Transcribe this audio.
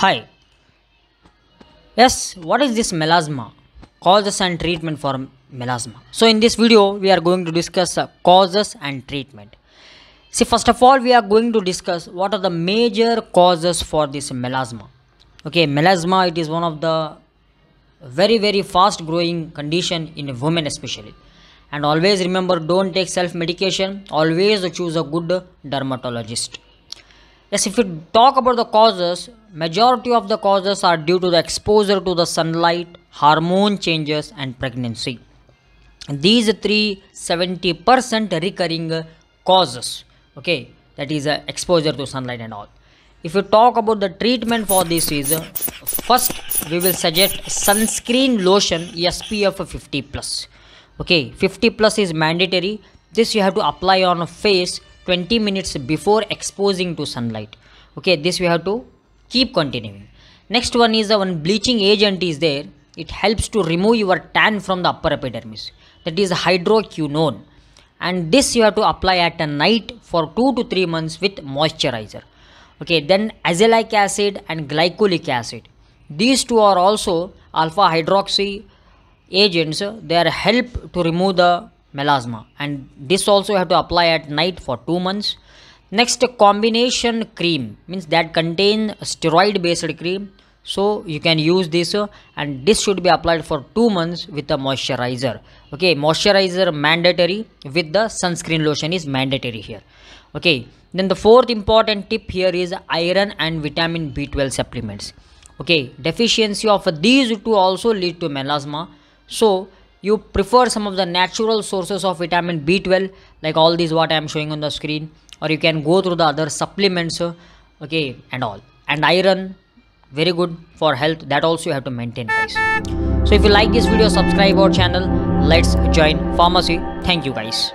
Hi. Yes, what is this melasma? Causes and treatment for melasma. So in this video, we are going to discuss uh, causes and treatment. See, first of all, we are going to discuss what are the major causes for this melasma. Okay, melasma it is one of the very very fast growing condition in women especially. And always remember, don't take self medication. Always choose a good dermatologist. Yes, if we talk about the causes, majority of the causes are due to the exposure to the sunlight, hormone changes, and pregnancy. These three 70% recurring causes. Okay, that is uh, exposure to sunlight and all. If you talk about the treatment for this is uh, first we will suggest sunscreen lotion SPF 50 plus. Okay, 50 plus is mandatory. This you have to apply on a face 20 minutes before exposing to sunlight. Okay this we have to keep continuing. Next one is the one bleaching agent is there. It helps to remove your tan from the upper epidermis. That is hydroquinone. And this you have to apply at a night for 2 to 3 months with moisturizer. Okay then azelaic acid and glycolic acid. These two are also alpha hydroxy agents. They are help to remove the melasma. And this also you have to apply at night for 2 months. Next combination cream. Means that contain steroid based cream. So you can use this uh, and this should be applied for 2 months with a moisturizer. Okay moisturizer mandatory with the sunscreen lotion is mandatory here. Okay then the fourth important tip here is iron and vitamin b12 supplements. Okay deficiency of these two also lead to melasma. So you prefer some of the natural sources of vitamin b12 like all these what i am showing on the screen or you can go through the other supplements okay and all. And iron very good for health. That also you have to maintain guys. So if you like this video subscribe our channel. Let's join pharmacy. Thank you guys